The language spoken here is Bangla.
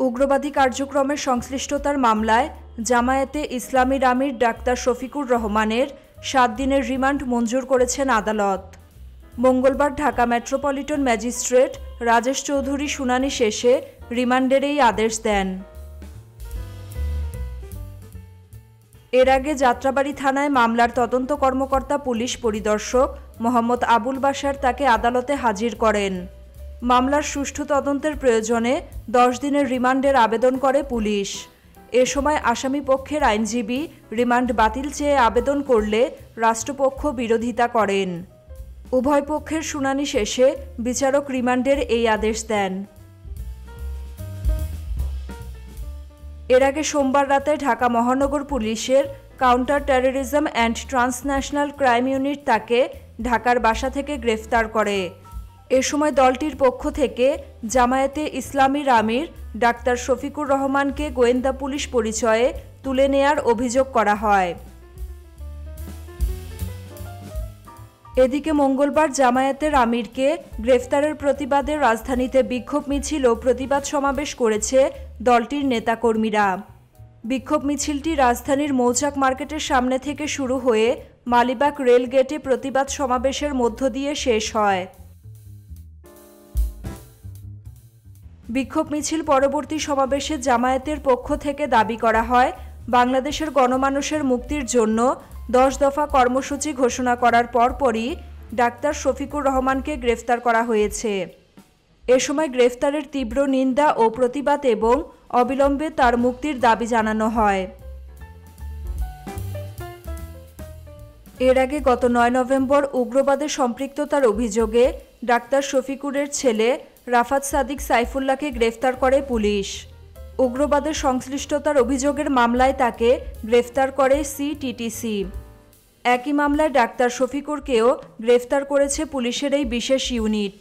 উগ্রবাদী কার্যক্রমের সংশ্লিষ্টতার মামলায় জামায়াতে ইসলামী আমির ডাক্তার শফিকুর রহমানের সাত দিনের রিমান্ড মঞ্জুর করেছেন আদালত। মঙ্গলবার ঢাকা মেট্রোপলিটন ম্যাজিস্ট্রেট রাজেশ চৌধুরী শুনানি শেষে রিমান্ডের এই আদেশ দেন। এর আগে যাত্রাবাড়ি থানায় মামলার তদন্ত কর্মকর্তা পুলিশ পরিদর্শক মোহাম্মদ আবুল বাসার তাকে আদালতে হাজির করেন। মামলার সুষ্ঠু তদন্তের প্রয়োজনে দশ দিনের রিমান্ডের আবেদন করে পুলিশ। এ সময় আসামি পক্ষের আইনজীবী রিমান্ড বাতিল চেয়ে আবেদন করলে রাষ্ট্রপক্ষ বিরোধিতা করেন। উভয় পক্ষের শুনানি শেষে বিচারক রিমান্ডের এই আদেশ দেন। এর আগে সোমবার রাতে ঢাকা মহানগর পুলিশের counter terrorism and transnational crime unit তাকে ঢাকার বাসা থেকে গ্রেফতার করে। এ সময় দলটির পক্ষ থেকে জামায়াতে ইসলামী আমির ডাক্তার শফিকুর রহমানকে গোয়েন্দা পুলিশ পরিচয়ে তুলে নেয়ার অভিযোগ করা হয়। এদিকে মঙ্গলবার জামায়াতের আমিরকে গ্রেফতারের প্রতিবাদে রাজধানীতে বিক্ষোভ মিছিল ও প্রতিবাদ সমাবেশ করেছে দলটির নেতাকর্মীরা। বিক্ষোভ মিছিলটি রাজধানীর মৌচাক মার্কেটের সামনে থেকে শুরু হয়ে মালিবাগ রেলগেটে প্রতিবাদ সমাবেশের মধ্য দিয়ে শেষ হয়। বিক্ষোভ মিছিল পরবর্তী সমাবেশে জামায়াতের পক্ষ থেকে দাবি করা হয়, বাংলাদেশের গণমানুষের মুক্তির জন্য দশ দফা কর্মসূচি ঘোষণা করার পরপরই ডাক্তার শফিকুর রহমানকে গ্রেফতার করা হয়েছে। এ সময় গ্রেফতারের তীব্র নিন্দা ও প্রতিবাদ এবং অবিলম্বে তার মুক্তির দাবি জানানো হয়। এর আগে গত নয় নভেম্বর উগ্রবাদের সম্পৃক্ততার অভিযোগে ডাক্তার শফিকুরের ছেলে রাফাত সাদিক সাইফুল্লাহকে গ্রেফতার করে পুলিশ। উগ্রবাদের সংশ্লিষ্টতার অভিযোগের মামলায় তাকে গ্রেফতার করে সিটিটিসি। একই মামলায় ডাক্তার শফিকুরকেও গ্রেফতার করেছে পুলিশের এই বিশেষ ইউনিট।